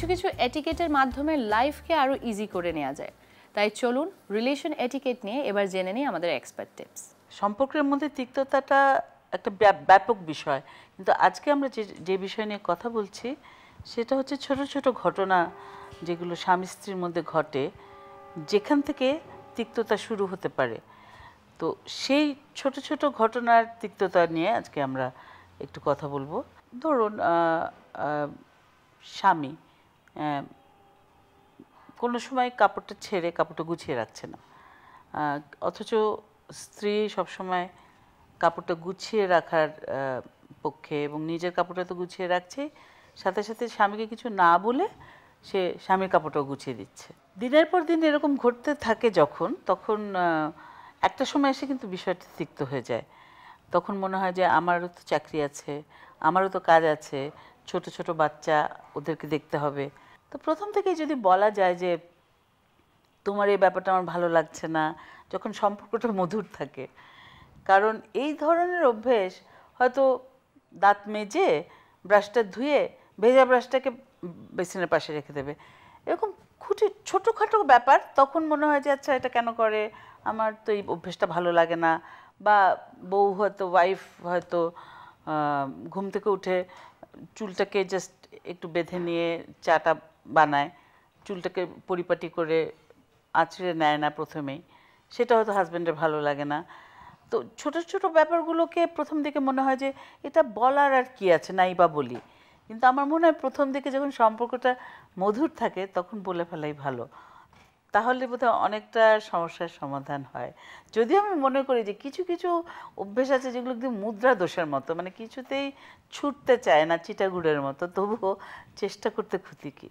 কিছু কিছু এটিকেটের মাধ্যমে লাইফকে আরও ইজি করে নেওয়া যায়। তাই চলুন রিলেশন এটিকেট নিয়ে এবার জেনে নিই আমাদের এক্সপার্ট টিপস সম্পর্কের মধ্যে তিক্ততাটা একটা ব্যাপ- ব্যাপক বিষয়। কিন্তু আজকে আমরা যে যে বিষয় নিয়ে কথা বলছি, সেটা হচ্ছে ছোট ছোট ঘটনা যেগুলো স্বামী স্ত্রীর মধ্যে ঘটে, যেখান থেকে তিক্ততা শুরু হতে পারে। তো সেই ছোট ছোট ঘটনার তিক্ততা নিয়ে আজকে আমরা একটু কথা বলব। ধরুন স্বামী কোনো সময় কাপড়টা ছেড়ে কাপড়টা গুছিয়ে রাখছে না। অথচ স্ত্রী সবসময় কাপড়টা গুছিয়ে রাখার পক্ষে এবং নিজের কাপড়টা তো গুছিয়ে রাখছেই। সাথে সাথে স্বামীকে কিছু না বলে সে স্বামীর কাপড়টাও গুছিয়ে দিচ্ছে। দিনের পর দিন এরকম ঘটতে থাকে যখন, তখন একটা সময় এসে কিন্তু বিষয়টা তিক্ত হয়ে যায়। তখন মনে হয় যে আমারও তো চাকরি আছে, আমারও তো কাজ আছে ছোট ছোট বাচ্চা ওদেরকে দেখতে হবে। তো প্রথম থেকেই যদি বলা যায় যে, তোমার এই ব্যাপারটা আমার ভালো লাগছে না, যখন সম্পর্কটা মধুর থাকে। কারণ এই ধরনের অভ্যেস হয়তো দাঁত মেজে ব্রাশটা ধুয়ে ভেজা ব্রাশটাকে বেসিনের পাশে রেখে দেবে। এরকম খুঁটি ছোটোখাটো ব্যাপার তখন মনে হয় যে আচ্ছা এটা কেন করে? আমার তো এই অভ্যেসটা ভালো লাগে না। বা বউ হয়তো ওয়াইফ হয়তো ঘুম থেকে উঠে চুলটাকে জাস্ট একটু বেঁধে নিয়ে চাটা বানায়। চুলটাকে পরিপাটি করে আঁচড়ে নেয় না প্রথমেই। সেটা হয়তো হাজব্যান্ডের ভালো লাগে না। তো ছোট ছোট ব্যাপারগুলোকে প্রথম দিকে মনে হয় যে এটা বলার আর কি আছে, নাই বা বলি। কিন্তু আমার মনে হয় প্রথম দিকে যখন সম্পর্কটা মধুর থাকে, তখন বলে ফেলাই ভালো। তাহলে বোধহয় অনেকটা সমস্যার সমাধান হয়। যদিও আমি মনে করি যে কিছু কিছু অভ্যেস আছে যেগুলো একদম মুদ্রা দোষের মতো মানে কিছুতেই ছুটতে চায় না চিটাগুড়ের মতো, তবুও চেষ্টা করতে ক্ষতি কি?